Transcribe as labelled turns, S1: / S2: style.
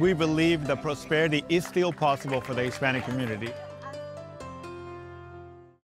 S1: We believe that prosperity is still possible for the Hispanic community.